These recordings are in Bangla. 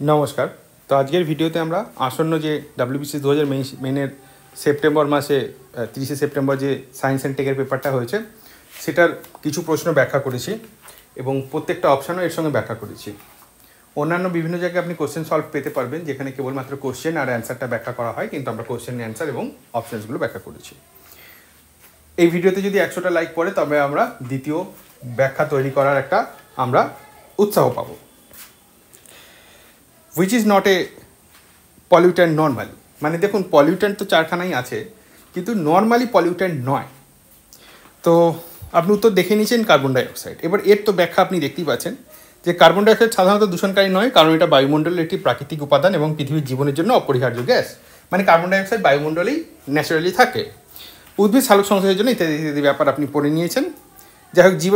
নমস্কার। তো আজকের ভিডিওতে আমরা আসন্ন যে ডাব্লিউবিসি দু হাজার মেনের সেপ্টেম্বর মাসে তিরিশে সেপ্টেম্বর যে সায়েন্স অ্যান্ড টেকের পেপারটা হয়েছে, সেটার কিছু প্রশ্ন ব্যাখ্যা করেছি এবং প্রত্যেকটা অপশানও এর সঙ্গে ব্যাখ্যা করেছি। অন্যান্য বিভিন্ন জায়গায় আপনি কোশ্চেন সলভ পেতে পারবেন, যেখানে কেবলমাত্র কোশ্চেন আর অ্যান্সারটা ব্যাখ্যা করা হয়, কিন্তু আমরা কোশ্চেন অ্যান্সার এবং অপশানসগুলো ব্যাখ্যা করেছি। এই ভিডিওতে যদি একশোটা লাইক পড়ে, তবে আমরা দ্বিতীয় ব্যাখ্যা তৈরি করার একটা আমরা উৎসাহ পাবো। Which is not a pollutant normally মানে দেখুন পলিউট্যান্ট তো চারখানাই আছে, কিন্তু নর্মালি পলিউট্যান্ট নয়। তো আপনি উত্তর দেখে নিয়েছেন কার্বন ডাইঅক্সাইড এবার এর তো ব্যাখ্যা আপনি দেখতেই পাচ্ছেন যে কার্বন ডাইঅক্সাইড সাধারণত দূষণকারী নয়, কারণ এটা বায়ুমণ্ডলের একটি প্রাকৃতিক উপাদান এবং পৃথিবীর জীবনের জন্য অপরিহার্য গ্যাস। মানে কার্বন ডাইঅক্সাইড বায়ুমণ্ডলেই ন্যাচারালি থাকে। উদ্ভিদ সালোক সংশ্লেষের জন্য ইত্যাদি ইত্যাদি ব্যাপার আপনি পড়ে নিয়েছেন। যাই হোক, জীব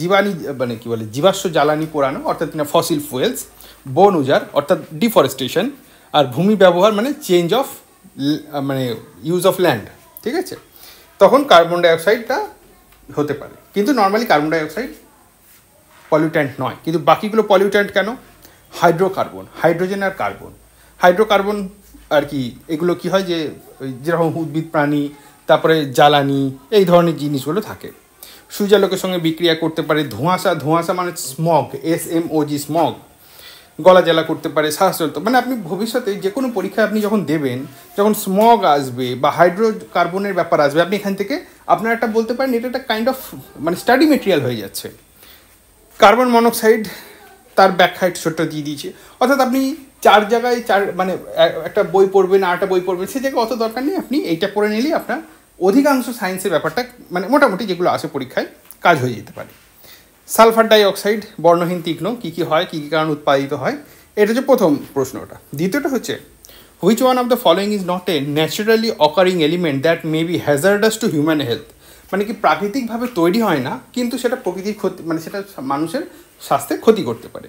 জীবাণী মানে কী বলে, জীবাশ্ম জ্বালানি পোড়ানো, অর্থাৎ ফসিল ফুয়েলস বন উজাড়, অর্থাৎ ডিফরেস্টেশন আর ভূমি ব্যবহার মানে চেঞ্জ অফ মানে ইউজ অফ ল্যান্ড ঠিক আছে? তখন কার্বন ডাইঅক্সাইডটা হতে পারে। কিন্তু নর্মালি কার্বন ডাইঅক্সাইড পলিউট্যান্ট নয়। কিন্তু বাকিগুলো পলিউট্যান্ট কেন? হাইড্রোকার্বন হাইড্রোজেন আর কার্বন হাইড্রোকার্বন আর কি, এগুলো কি হয় যে যেরকম উদ্ভিদ প্রাণী, তারপরে জ্বালানি, এই ধরনের জিনিসগুলো থাকে। সূর্যালোকের সঙ্গে বিক্রিয়া করতে পারে ধোঁয়াশা। ধোঁয়াশা মানে smog S M O G smog গলা জ্বালা করতে পারে, শ্বাসজন্ত। মানে আপনি ভবিষ্যতে যে কোনো পরীক্ষায় আপনি যখন দেবেন, যখন স্মগ আসবে বা হাইড্রোকার্বনের ব্যাপার আসবে, আপনি এখান থেকে আপনার একটা বলতে পারেন এটা একটা কাইন্ড অফ মানে স্টাডি মেটেরিয়াল হয়ে যাচ্ছে। কার্বন মনোক্সাইড তার ব্যাখ্যা ছোট্ট দিয়ে দিয়েছে। অর্থাৎ আপনি চার জায়গায় চার মানে একটা বই পড়বেন আরেকটা বই পড়বেন, সে জায়গায় অত দরকার নেই, আপনি এইটা পড়ে নিলেই আপনার অধিকাংশ সায়েন্সের ব্যাপারটা মানে মোটামুটি যেগুলো আসে পরীক্ষায়, কাজ হয়ে যেতে পারে। সালফার ডাইঅক্সাইড, বর্ণহীন তীক্ষ্ণ, কী কী হয়, কী কী কারণ উৎপাদিত হয়? এটা হচ্ছে প্রথম প্রশ্নটা দ্বিতীয়টা হচ্ছে which one of the following is not a naturally occurring element that may be hazardous to human health মানে কি প্রাকৃতিকভাবে তৈরি হয় না, কিন্তু সেটা প্রকৃতির ক্ষতি মানে সেটা মানুষের স্বাস্থ্যের ক্ষতি করতে পারে।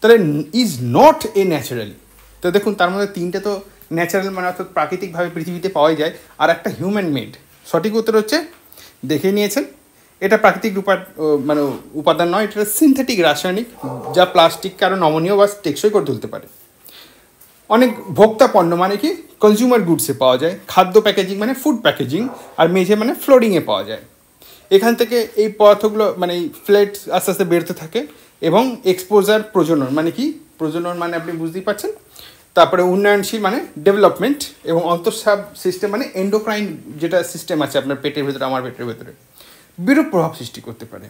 তাহলে ইজ নট এ ন্যাচারালি তো দেখুন, তার মধ্যে তিনটে তো ন্যাচারাল মানে অর্থাৎ প্রাকৃতিকভাবে পৃথিবীতে পাওয়া যায়, আর একটা হিউম্যান মেড সঠিক উত্তর হচ্ছে, দেখে নিয়েছেন এটা প্রাকৃতিক মানে উপাদান নয়, এটা সিনথেটিক রাসায়নিক, যা প্লাস্টিক কারও নমনীয় বা টেকসই করে তুলতে পারে। অনেক ভোক্তা পণ্য মানে কি কনজিউমার গুডসে পাওয়া যায়, খাদ্য প্যাকেজিং মানে ফুড প্যাকেজিং আর মেঝে মানে ফ্লোরিংয়ে পাওয়া যায়। এখান থেকে এই পদার্থগুলো মানে এই ফ্লেট আস্তে আস্তে বেরোতে থাকে এবং এক্সপোজার প্রজনন মানে কি, প্রজনন মানে আপনি বুঝতেই পারছেন। তারপরে উন্নয়নশীল মানে ডেভেলপমেন্ট এবং অন্তঃসাব সিস্টেম মানে এন্ডোক্রাইন যেটা সিস্টেম আছে আপনার পেটের ভেতরে, আমার পেটের ভেতরে। বিরূপ প্রভাব সৃষ্টি করতে পারে।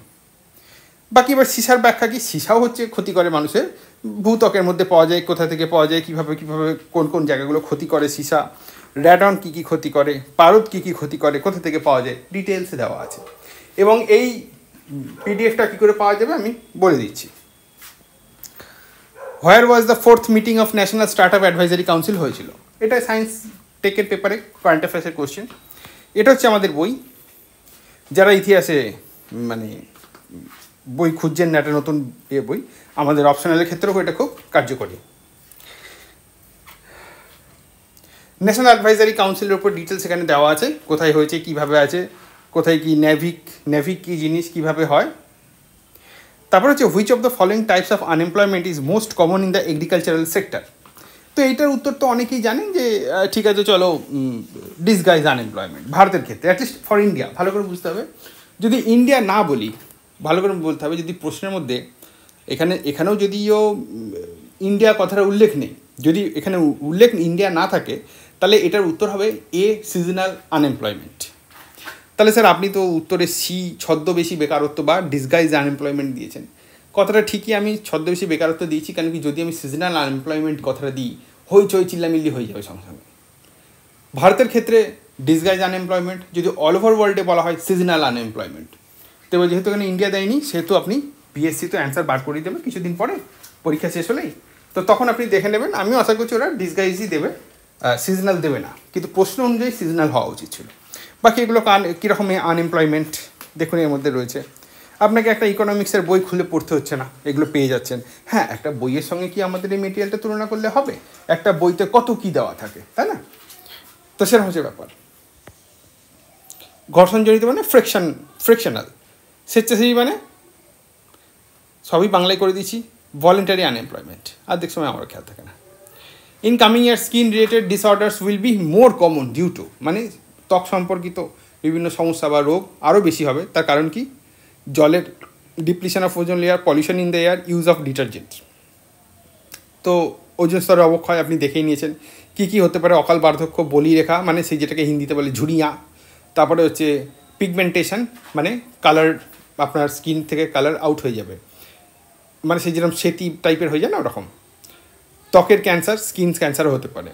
বাকি এবার সিসার ব্যাখ্যা কি? সিসাও হচ্ছে ক্ষতি করে মানুষের। ভূতকের মধ্যে পাওয়া যায়, কোথা থেকে পাওয়া যায়, কীভাবে কীভাবে, কোন কোন জায়গাগুলো ক্ষতি করে সিসা। র্যাডন কী কী ক্ষতি করে? পারদ কী কী ক্ষতি করে? কোথা থেকে পাওয়া যায়? ডিটেলসে দেওয়া আছে। এবং এই পিডিএফটা কী করে পাওয়া যাবে? আমি বলে দিচ্ছি। Where was the fourth meeting of national start up advisory council হয়েছিল। এটা সায়েন্স টেকের পেপারে কারেন্ট অ্যাফেয়ার্সের কোশ্চেন এটা হচ্ছে আমাদের বই। যারা ইতিহাসে মানে বই খুঁজছেন না, একটা নতুন ইয়ে বই, আমাদের অপশনালের ক্ষেত্রেও এটা খুব কার্যকরী। ন্যাশনাল অ্যাডভাইজারি কাউন্সিলের উপর ডিটেলস এখানে দেওয়া আছে, কোথায় হয়েছে, কীভাবে আছে, কোথায় কি ন্যাভিক ন্যাভিক কী জিনিস, কীভাবে হয়। তারপর হচ্ছে which of the following types of unemployment is most common in the agricultural sector তো এইটার উত্তর তো অনেকেই জানেন যে ঠিক আছে, চলো ডিসগাইজ আনএমপ্লয়মেন্ট ভারতের ক্ষেত্রে অ্যাটলিস্ট ফর ইন্ডিয়া ভালো করে বুঝতে হবে। যদি ইন্ডিয়া না বলি, ভালো করে বলতে হবে, যদি প্রশ্নের মধ্যে এখানে, এখানেও যদিও ইন্ডিয়া কথাটা উল্লেখ নেই, যদি এখানে উল্লেখ ইন্ডিয়া না থাকে, তাহলে এটার উত্তর হবে এ সিজনাল আনএমপ্লয়মেন্ট তাহলে স্যার, আপনি তো উত্তরে সি ছদ্মবেশী বেকারত্ব বা ডিসগাইজ আনএমপ্লয়মেন্ট দিয়েছেন। কথাটা ঠিকই আমি ছদ্মবেশী বেকারত্ব দিয়েছি, কারণ কি যদি আমি সিজনাল আনএমপ্লয়মেন্ট কথাটা দিই, হইচই চিল্লামিল্লি হয়ে যাবে সঙ্গে সঙ্গে। ভারতের ক্ষেত্রে ডিসগাইজ আনএমপ্লয়মেন্ট যদি অল ওভার ওয়ার্ল্ডে বলা হয় সিজনাল আনএমপ্লয়মেন্ট তো যেহেতু এখানে ইন্ডিয়া দেয়নি, সেহেতু আপনি বিএসসি তো অ্যান্সার বার করিয়ে দেবে কিছুদিন পরে পরীক্ষা শেষ হলেই। তো তখন আপনি দেখে নেবেন, আমিও আশা করছি ওরা ডিসগাইজই দেবে সিজনাল দেবে না। কিন্তু প্রশ্ন অনুযায়ী সিজনাল হওয়া উচিত ছিল। বাকি এগুলো কান কীরকম আনএমপ্লয়মেন্ট দেখুন এর মধ্যে রয়েছে। আপনাকে একটা ইকোনমিক্সের বই খুলে পড়তে হচ্ছে না, এগুলো পেয়ে যাচ্ছেন। হ্যাঁ একটা বইয়ের সঙ্গে কি আমাদের এই মেটেরিয়ালটা তুলনা করলে হবে? একটা বইতে কত কি দেওয়া থাকে, তাই না? তো সেরকম হচ্ছে ব্যাপার। ঘর্ষণজনিত মানে ফ্রিকশন ফ্রিকশনাল স্বেচ্ছাসেবী মানে সবই বাংলায় করে দিচ্ছি ভলেন্টারি আনএমপ্লয়মেন্ট অর্ধেক সময় আমারও খেয়াল থাকে না। In coming year skin related disorders will be more common due to মানে ত্বক সম্পর্কিত বিভিন্ন সমস্যা বা রোগ আরও বেশি হবে। তার কারণ কি? জলের depletion of ozone layer pollution in the air use of detergent তো ওজন স্তরের অবক্ষয় আপনি দেখেই নিয়েছেন। কী কী হতে পারে? অকাল বার্ধক্য বলি রেখা মানে সেই যেটাকে হিন্দিতে বলে ঝুড়িয়া। তারপরে হচ্ছে পিগমেন্টেশন মানে কালার আপনার স্কিন থেকে কালার আউট হয়ে যাবে। মানে সেই যেরকম সেতি টাইপের হয়ে যায় না, ওরকম। ত্বকের ক্যান্সার স্কিন ক্যান্সারও হতে পারে।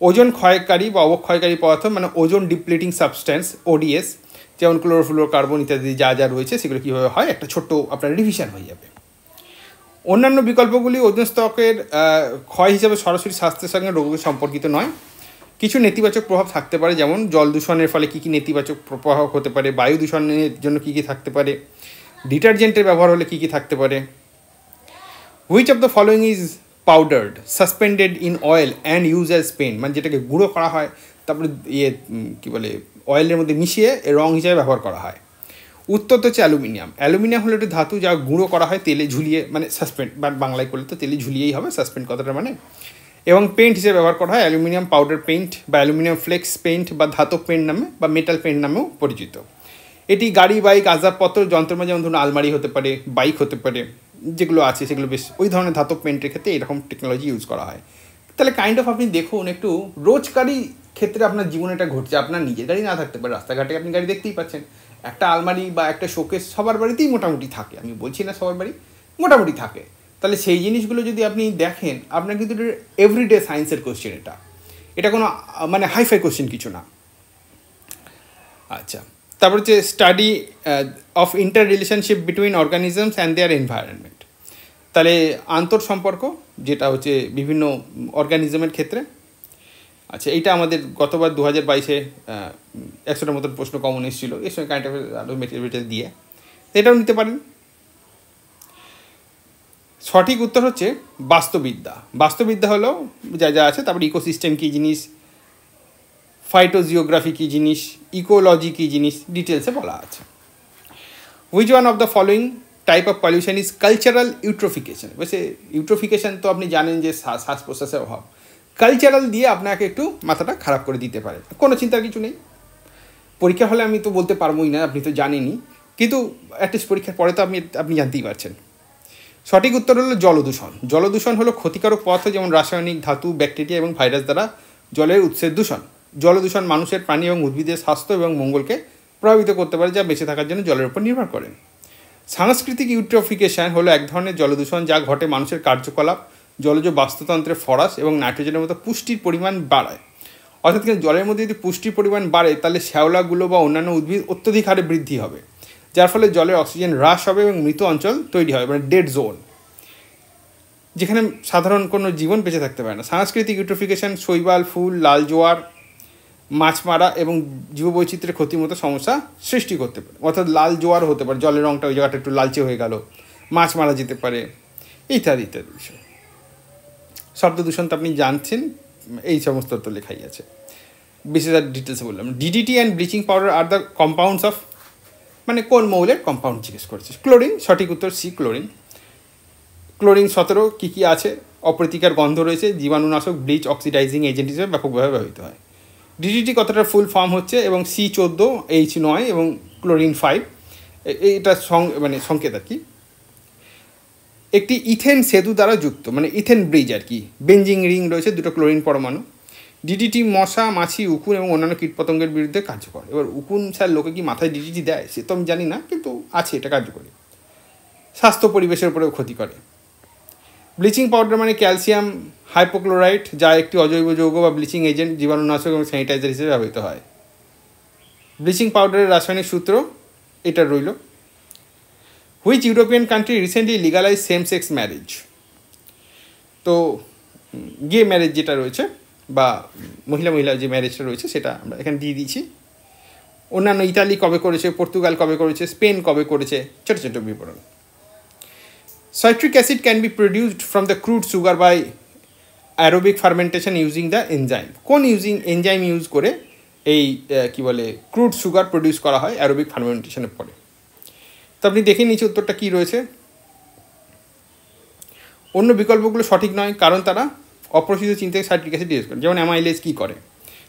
ওজন ক্ষয়কারী বা অবক্ষয়কারী পদার্থ মানে ওজন ডিপ্লিটিং সাবস্ট্যান্স ওডিএস যেমন ক্লোরোফ্লোর কার্বন ইত্যাদি যা যা রয়েছে সেগুলো কীভাবে হয়, একটা ছোট্ট আপনার রিভিশন হয়ে যাবে। অন্যান্য বিকল্পগুলি ওজন স্তকের ক্ষয় হিসাবে সরাসরি স্বাস্থ্যের সঙ্গে রোগের সম্পর্কিত নয়। কিছু নেতিবাচক প্রভাব থাকতে পারে, যেমন জল দূষণের ফলে কী কী নেতিবাচক প্রভাব হতে পারে, বায়ু দূষণের জন্য কী কী থাকতে পারে, ডিটারজেন্টের ব্যবহার হলে কী কী থাকতে পারে। Which of the following is powdered suspended in oil and use as pen মানে যেটাকে গুঁড়ো করা হয়, তারপরে ইয়ে কী বলে অয়েলের মধ্যে মিশিয়ে রং হিসাবে ব্যবহার করা হয়। উত্তর হচ্ছে অ্যালুমিনিয়াম। অ্যালুমিনিয়াম হলো একটি ধাতু যা গুঁড়ো করা হয় তেলে ঝুলিয়ে মানে সাসপেন্ড, বা বাংলায় করলে তো তেলে ঝুলিয়েই হবে, সাসপেন্ড কথাটা মানে। এবং পেন্ট হিসেবে ব্যবহার করা হয়, অ্যালুমিনিয়াম পাউডার পেইন্ট বা অ্যালুমিনিয়াম ফ্লেক্স পেইন্ট বা ধাতব পেন্ট নামে বা মেটাল পেন্ট নামেও পরিচিত। এটি গাড়ি বাইক আসবাবপত্র যন্ত্রমা যেমন ধরুন আলমারি হতে পারে বাইক হতে পারে, যেগুলো আছে সেগুলো বেশ, ওই ধরনের ধাতব পেন্টের ক্ষেত্রে এরকম টেকনোলজি ইউজ করা হয়। তাহলে কাইন্ড অফ আপনি দেখুন, একটু রোজকারই ক্ষেত্রে আপনার জীবনে এটা ঘটছে, আপনার নিজের গাড়ি না থাকতে পারে, রাস্তাঘাটে আপনি গাড়ি দেখতেই পাচ্ছেন। একটা আলমারি বা একটা শোকেস সবার বাড়িতেই মোটামুটি থাকে, আমি বলছি না সবার বাড়ি, মোটামুটি থাকে। তাহলে সেই জিনিসগুলো যদি আপনি দেখেন, আপনার কিন্তু এভরিডে সায়েন্সের কোশ্চেন এটা। এটা কোনো মানে হাইফাই কোশ্চেন কিছু না। আচ্ছা তারপর হচ্ছে study of inter relationship between organisms and their environment তাহলে আন্তর সম্পর্ক, যেটা হচ্ছে বিভিন্ন অর্গানিজমের ক্ষেত্রে আচ্ছা এইটা আমাদের গতবার দু হাজার বাইশে একশোটার মতন প্রশ্ন কমন এসেছিল। এর সঙ্গে কারেন্ট আরও মেটেরিয়াল মেটেরিয়াল দিয়ে। এটাও নিতে পারেন। সঠিক উত্তর হচ্ছে বাস্তুবিদ্যা। বাস্তুবিদ্যা হলো যা যা আছে, তারপর ইকোসিস্টেম কী জিনিস ফাইটোজিওগ্রাফি কী জিনিস ইকোলজি কী জিনিস ডিটেলসে বলা আছে। Which one of the following type of pollution is cultural eutrophication বলছে ইউট্রোফিকেশন তো আপনি জানেন যে শ্বাস প্রশ্বাসের অভাব। কালচারাল দিয়ে আপনাকে একটু মাথাটা খারাপ করে দিতে পারে। কোনো চিন্তার কিছু নেই। পরীক্ষা হলে আমি তো বলতে পারবোই না, আপনি তো জানেনই। কিন্তু অ্যাটলিস্ট পরীক্ষার পরে তো আপনি আপনি জানতেই পারছেন। সঠিক উত্তর হলো জলদূষণ। জলদূষণ হলো ক্ষতিকারক পদার্থ যেমন রাসায়নিক, ধাতু, ব্যাকটেরিয়া এবং ভাইরাস দ্বারা জলের উৎসের দূষণ। জলদূষণ মানুষের প্রাণী এবং উদ্ভিদের স্বাস্থ্য এবং মঙ্গলকে প্রভাবিত করতে পারে যা বেঁচে থাকার জন্য জলের উপর নির্ভর করেন সাংস্কৃতিক ইউট্রোফিকেশন হলো এক ধরনের জলদূষণ যা ঘটে মানুষের কার্যকলাপ জলজ বাস্তুতন্ত্রের ফরাস এবং নাইট্রোজেনের মতো পুষ্টির পরিমাণ বাড়ায়। অর্থাৎ কিন্তু জলের মধ্যে যদি পুষ্টির পরিমাণ বাড়ে, তাহলে শ্যাওলাগুলো বা অন্যান্য উদ্ভিদ অত্যধিক হারে বৃদ্ধি হবে। যার ফলে জলের অক্সিজেন হ্রাস হবে এবং মৃত অঞ্চল তৈরি হবে মানে ডেড জোন যেখানে সাধারণ কোনো জীবন বেঁচে থাকতে পারে না। সাংস্কৃতিক ইউট্রোফিকেশন, শৈবাল, ফুল, লাল জোয়ার মাছ মারা এবং জীববৈচিত্র্যের ক্ষতির মতো সমস্যা সৃষ্টি করতে পারে। অর্থাৎ লাল জোয়ার হতে পারে, জলের রঙটা ওই জায়গাটা একটু লালচে হয়ে গেল মাছ মারা যেতে পারে, ইত্যাদি ইত্যাদি বিষয়। শব্দ দূষণ তো আপনি জানছেন, এই সমস্ত তো লেখাই আছে। বিশেষ আর ডিটেলসে বললাম। ডিডিটি অ্যান্ড ব্লিচিং পাউডার আর দ্য কম্পাউন্ডস অফ মানে কোন মৌলের কম্পাউন্ড জিজ্ঞেস করেছে ক্লোরিন সঠিক উত্তর সি ক্লোরিন ক্লোরিন সতেরো, কী কী আছে? অপ্রতিকার গন্ধ রয়েছে, জীবাণুনাশক ব্লিচ অক্সিডাইজিং এজেন্ট হিসেবে ব্যাপকভাবে ব্যবহৃত হয়। ডিডিটি কথাটার ফুল ফর্ম হচ্ছে এবং সি চোদ্দ এইচ নয় এবং ক্লোরিন ফাইভ এটা সং মানে সংকেত আর কি। একটি ইথেন সেতু দ্বারা যুক্ত মানে ইথেন ব্রিজ আর কি। বেঞ্জিং রিং রয়েছে, দুটো ক্লোরিন পরমাণু। ডিডিটি মশা, মাছি, উকুন এবং অন্যান্য কীটপতঙ্গের বিরুদ্ধে কার্যকর। এবার উকুন স্যার লোকে কি মাথায় ডিডিটি দেয়, সে তো আমি জানি না, কিন্তু আছে, এটা কার্যকরী। স্বাস্থ্য পরিবেশের উপরেও ক্ষতি করে। ব্লিচিং পাউডার মানে ক্যালসিয়াম হাইপোক্লোরাইড, যা একটি অজৈব যৌগ বা ব্লিচিং এজেন্ট, জীবাণুনাশক এবং স্যানিটাইজার হিসেবে ব্যবহৃত হয়। ব্লিচিং পাউডারের রাসায়নিক সূত্র, এটা রইল। Which European country recently legalise same sex marriage তো গে ম্যারেজ যেটা রয়েছে, বা মহিলা মহিলা যে ম্যারেজটা রয়েছে, সেটা আমরা এখানে দিয়ে দিয়েছি। অন্যান্য ইতালি কবে করেছে, পর্তুগাল কবে করেছে, স্পেন কবে করেছে, ছোটো ছোটো বিবরণ। Citric acid can be produced from the crude sugar by aerobic fermentation using the enzyme কোন ইউজিং এনজাইম ইউজ করে এই কি বলে ক্রুড সুগার প্রডিউস করা হয় অ্যারোবিক ফার্মেন্টেশনের পরে? তো আপনি দেখে নিচে উত্তরটা কী রয়েছে। অন্য বিকল্পগুলো সঠিক নয় কারণ তারা অপ্রসিদ্ধ চিন্তাকে সাইট্রিক অ্যাসিড ইউজ করে যেমন অ্যামাইলেজ কী করে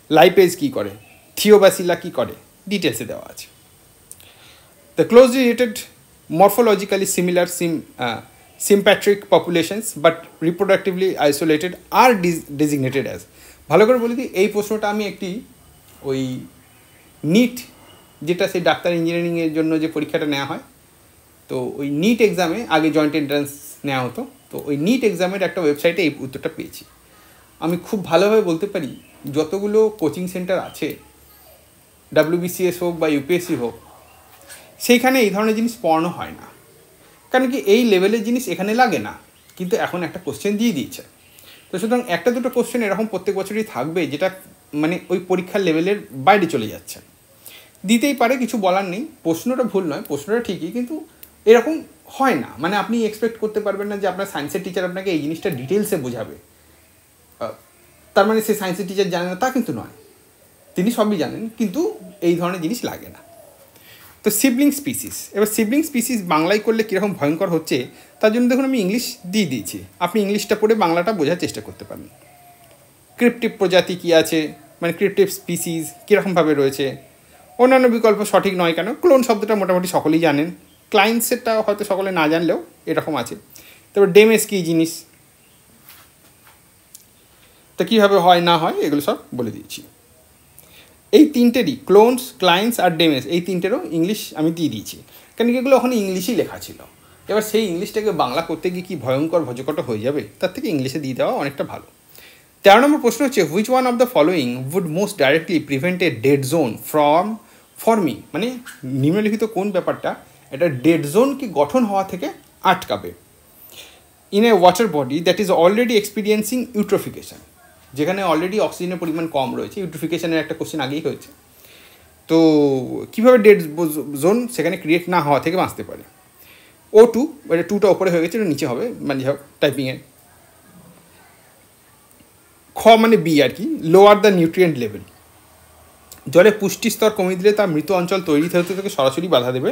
লাইপেজ কী করে থিওব্যাসিলা কী করে ডিটেলসে দেওয়া আছে। The close related morphologically similar sim, uh, sympatric populations but reproductively isolated are designated as ভালো করে বলি দিই এই প্রশ্নটা আমি একটি ওই নিট যেটা সেই ডাক্তার ইঞ্জিনিয়ারিংয়ের জন্য যে পরীক্ষাটা নেওয়া হয় তো ওই নিট এক্সামে আগে জয়েন্ট এন্ট্রান্স নেওয়া হতো। তো ওই নিট এক্সামের একটা ওয়েবসাইটে এই উত্তরটা পেয়েছি। আমি খুব ভালোভাবে বলতে পারি, যতগুলো কোচিং সেন্টার আছে ডাব্লিউবিসিএস হোক বা ইউপিএসসি হোক, সেইখানে এই ধরনের জিনিস পড়ানো হয় না। কারণ কি এই লেভেলের জিনিস এখানে লাগে না, কিন্তু এখন একটা কোশ্চেন দিয়ে দিয়েছে। তো সুতরাং একটা দুটো কোশ্চেন এরকম প্রত্যেক বছরই থাকবে, যেটা মানে ওই পরীক্ষার লেভেলের বাইরে চলে যাচ্ছে। দিতেই পারে, কিছু বলার নেই, প্রশ্নটা ভুল নয়, প্রশ্নটা ঠিকই, কিন্তু এরকম হয় না। মানে আপনি এক্সপেক্ট করতে পারবেন না যে আপনার সায়েন্সের টিচার আপনাকে এই জিনিসটা ডিটেলসে বোঝাবে। তার মানে সে সায়েন্সের টিচার জানে না, তা কিন্তু নয়। তিনি সবই জানেন, কিন্তু এই ধরনের জিনিস লাগে না। তো সিবলিং স্পিসিস এবার সিবলিং স্পিসিস বাংলায় করলে কীরকম ভয়ঙ্কর হচ্ছে, তার জন্য দেখুন আমি ইংলিশ দিয়ে দিয়েছি। আপনি ইংলিশটা পড়ে বাংলাটা বোঝার চেষ্টা করতে পারেন। ক্রিপ্টিভ প্রজাতি কী আছে? মানে ক্রিপ্টিভ স্পিসিস কীরকমভাবে রয়েছে? অন্যান্য বিকল্প সঠিক নয় কেন? ক্লোন শব্দটা মোটামুটি সকলেই জানেন। ক্লায়েন্টসেরটা হয়তো সকলে না জানলেও এরকম আছে। তারপর ডেমেস কী জিনিস? তা কীভাবে হয়, না হয়, এগুলো সব বলে দিয়েছি এই তিনটেরই ক্লোনস ক্লায়েন্টস আর ডেমেস এই তিনটেরও ইংলিশ আমি দিয়ে দিয়েছি। কেন কি এগুলো ওখানে ইংলিশই লেখা ছিল। এবার সেই ইংলিশটাকে বাংলা করতে গিয়ে কি ভয়ঙ্কর ভজকট হয়ে যাবে, তার থেকে ইংলিশে দিয়ে দেওয়া অনেকটা ভালো। তেরো নম্বর প্রশ্ন হচ্ছে which one of the following would most directly prevent a dead zone from forming মানে নিম্নলিখিত কোন ব্যাপারটা? এটা ডেড জোনকে গঠন হওয়া থেকে আটকাবে। In a water body that is already experiencing eutrophication যেখানে অলরেডি অক্সিজেনের পরিমাণ কম রয়েছে ইউট্রিফিকেশনের একটা কোশ্চেন আগেই হয়েছে। তো কীভাবে ডেড জোন সেখানে ক্রিয়েট না হওয়া থেকে বাঁচতে পারে? ও টু এটা টুটা ওপরে হয়ে গেছে এটা নিচে হবে মানে হোক টাইপিংয়ে খ মানে বি আর কি লোয়ার দ্য নিউট্রিয়েন্ট লেভেল জলে পুষ্টি স্তর কমিয়ে দিলে তার মৃত অঞ্চল তৈরি হতে থেকে সরাসরি বাধা দেবে।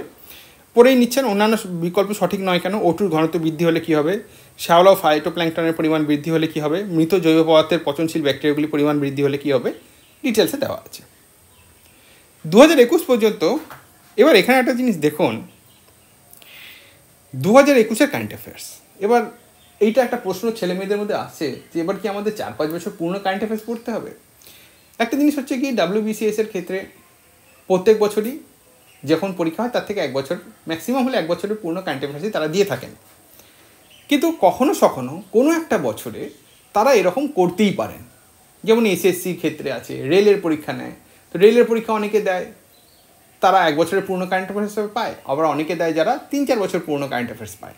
পরেই নিচ্ছেন। অন্যান্য বিকল্প সঠিক নয় কেন? ওটুর ঘনত্ব বৃদ্ধি হলে কী হবে? শ্যাওলা ও ফাইটোপ্ল্যাঙ্কটনের পরিমাণ বৃদ্ধি হলে কী হবে? মৃত জৈব পদার্থের পচনশীল ব্যাকটেরিয়াগুলির পরিমাণ বৃদ্ধি হলে কী হবে? ডিটেলসে দেওয়া আছে। দু হাজার একুশ পর্যন্ত, এবার এখানে একটা জিনিস দেখুন। দু হাজার একুশের কারেন্ট অ্যাফেয়ার্স এবার এইটা একটা প্রশ্ন ছেলে মেয়েদের মধ্যে আসছে যে এবার কি আমাদের চার পাঁচ বছর পূর্ণ কারেন্ট অ্যাফেয়ার্স পড়তে হবে? একটা জিনিস হচ্ছে কি ডাব্লিউবিসিএস এর ক্ষেত্রে প্রত্যেক বছরই যখন পরীক্ষা হয়, তার থেকে এক বছর ম্যাক্সিমাম হলে এক বছরের পূর্ণ কারেন্ট তারা দিয়ে থাকেন। কিন্তু কখনো সখনো কোনো একটা বছরে তারা এরকম করতেই পারেন। যেমন এসএসসির ক্ষেত্রে আছে, রেলের পরীক্ষা নেয়। তো রেলের পরীক্ষা অনেকে দেয়, তারা এক বছরের পূর্ণ কারেন্ট অ্যাফেয়ার্স হিসেবে পায়, আবার অনেকে দেয় যারা তিন চার বছর পূর্ণ কারেন্ট অ্যাফেয়ার্স পায়।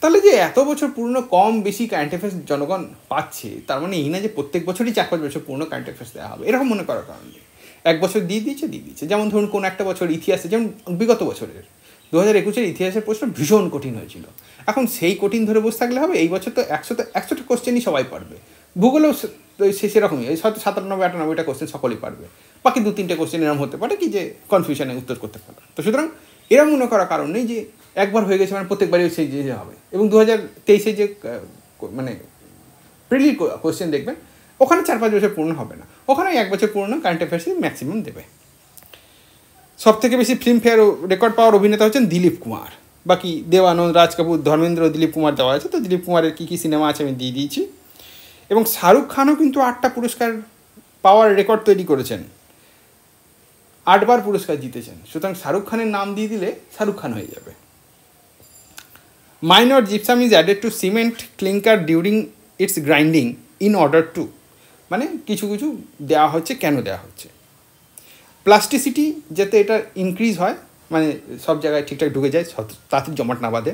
তাহলে যে এত বছর পূর্ণ কম বেশি কারেন্ট অ্যাফেয়ার্স জনগণ পাচ্ছে, তার মানে এই না যে প্রত্যেক বছরই চার পাঁচ বছর পূর্ণ কারেন্ট অ্যাফেয়ার্স দেওয়া হবে, এরকম মনে করার কারণ এক বছর দিয়ে দিয়েছে দিয়ে দিয়েছে। যেমন ধরুন কোনো একটা বছর ইতিহাসে, যেমন বিগত বছরের দু হাজার একুশের ইতিহাসের প্রশ্ন ভীষণ কঠিন হয়েছিল। এখন সেই কঠিন ধরে বসে থাকলে হবে, এই বছর তো একশোটা একশোটা কোশ্চেনই সবাই পারবে। ভূগোলেও সে সেরকমই হয়তো সাতানব্বই, আটানব্বইটা কোশ্চেন সকলেই পারবে। বাকি দু তিনটে কোশ্চেন এরকম হতে পারে কি যে কনফিউশনে উত্তর করতে পারবে। তো সুতরাং এরম মনে করার কারণ নেই যে একবার হয়ে গেছে মানে প্রত্যেকবারই সেই যে হবে। এবং দু হাজার তেইশে যে মানে প্রিলি কোশ্চেন দেখবেন ওখানে চার পাঁচ বছর পূর্ণ হবে না। ওখানে এক বছর পূর্ণ কারেন্ট অ্যাফেয়ার্সই ম্যাক্সিমাম দেবে। সব থেকে বেশি ফিল্মফেয়ার রেকর্ড পাওয়ার অভিনেতা হচ্ছেন দিলীপ কুমার। বাকি দেওয়ানন্দ রাজ কাপুর, ধর্মেন্দ্র, দিলীপ কুমার দেওয়া আছে। তো দিলীপ কুমারের কী কী সিনেমা আছে আমি দিয়ে দিয়েছি। এবং শাহরুখ খানও কিন্তু আটটা পুরস্কার পাওয়ার রেকর্ড তৈরি করেছেন। আটবার পুরস্কার জিতেছেন। সুতরাং শাহরুখ খানের নাম দিয়ে দিলে শাহরুখ খান হয়ে যাবে। Minor gypsum is added to cement clinker during its grinding in order to মানে কিছু কিছু দেওয়া হচ্ছে, কেন দেওয়া হচ্ছে? প্লাস্টিসিটি যাতে এটা ইনক্রিজ হয় মানে সব জায়গায় ঠিকঠাক ঢুকে যায় তাড়াতাড়ি জমাট না বাঁধে,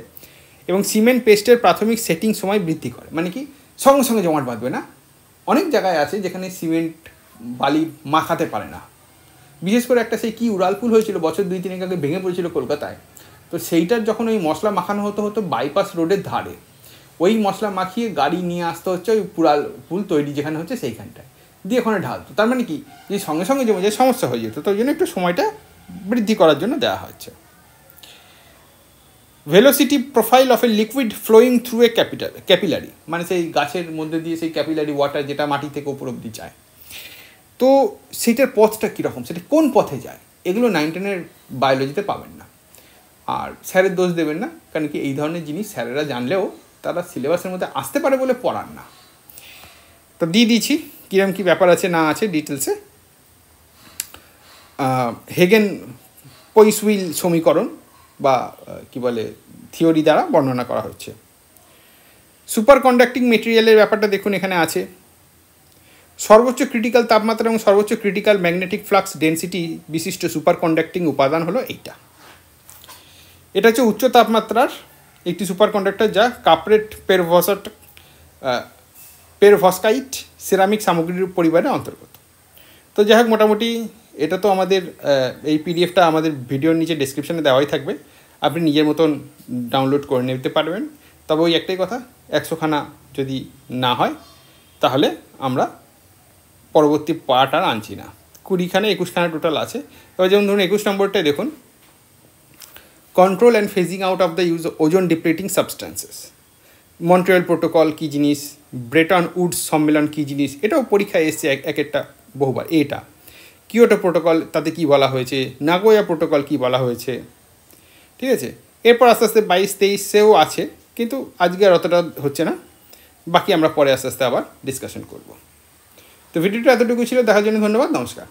এবং সিমেন্ট পেস্টের প্রাথমিক সেটিং সময় বৃদ্ধি করে। মানে কি? সঙ্গে সঙ্গে জমাট বাঁধবে না। অনেক জায়গায় আছে যেখানে সিমেন্ট বালি মাখাতে পারে না। বিশেষ করে একটা সেই কী উড়ালপুল হয়েছিল, বছর দুই তিনেক আগে ভেঙে পড়েছিল কলকাতায়। তো সেইটার যখন ওই মশলা মাখানো হতো হতো বাইপাস রোডের ধারে। ওই মশলা মাখিয়ে গাড়ি নিয়ে আসতে হচ্ছে ওই পুরাল পুল তৈরি যেখানে হচ্ছে সেইখানটায়। দিয়ে ওখানে ঢালতো। তার মানে কি? যে সঙ্গে সঙ্গে জমে যায় সমস্যা হয়ে যেত তো ওই জন্য একটু সময়টা বৃদ্ধি করার জন্য দেওয়া হচ্ছে। Velocity profile of a liquid flowing through a capital capillary মানে সেই গাছের মধ্যে দিয়ে সেই ক্যাপিলারি ওয়াটার যেটা মাটি থেকে উপর অব্দি যায়। তো সেটার পথটা কীরকম? সেটা কোন পথে যায়? এগুলো নাইন টেনের বায়োলজিতে পাবেন না। আর স্যারের দোষ দেবেন না, কারণ কি এই ধরনের জিনিস স্যারেরা জানলেও তারা সিলেবাসের মধ্যে আসতে পারে বলে পড়ান না। তো দিয়ে দিয়েছি কীরকম কী ব্যাপার আছে না আছে ডিটেলসে। হেগেন পইসউইল সমীকরণ বা কি বলে, থিওরি দ্বারা বর্ণনা করা হচ্ছে। সুপার কন্ডাক্টিং মেটেরিয়ালের ব্যাপারটা দেখুন এখানে আছে। সর্বোচ্চ ক্রিটিক্যাল তাপমাত্রা এবং সর্বোচ্চ ক্রিটিক্যাল ম্যাগনেটিক ফ্লাক্স ডেন্সিটি বিশিষ্ট সুপার কন্ডাক্টিং উপাদান হলো এইটা। এটা হচ্ছে উচ্চ তাপমাত্রার একটি সুপার কন্ডাক্টর যা কাপরেট পেরভসট পেরভসকাইট সিরামিক সামগ্রীর পরিবারের অন্তর্গত। তো যাই হোক, মোটামুটি এটা তো আমাদের এই পিডিএফটা আমাদের ভিডিওর নিচে ডিসক্রিপশানে দেওয়াই থাকবে। আপনি নিজের মতন ডাউনলোড করে নিতে পারবেন। তবে ওই একটাই কথা, একশোখানা যদি না হয়, তাহলে আমরা পরবর্তী পার্ট আর আনছি না। কুড়িখানে, একুশখানা টোটাল আছে। এবার যেমন ধরুন, একুশ নম্বরটাই দেখুন। Control and phasing out of the use ozone depleting substances Montreal Protocol কী জিনিস ব্রেটন উডস সম্মেলন কী জিনিস এটাও পরীক্ষায় এসছে এক একটা, বহুবার, এটা। কিওটো প্রোটোকল তাতে কি বলা হয়েছে? নাগোয়া প্রোটোকল কি বলা হয়েছে? ঠিক আছে? এরপর আস্তে আস্তে বাইশ তেইশেও আছে, কিন্তু আজকে আর অতটা হচ্ছে না। বাকি আমরা পরে আস্তে আস্তে আবার ডিসকাশন করব। তো ভিডিওটা এতটুকু ছিল, দেখার জন্য ধন্যবাদ, নমস্কার।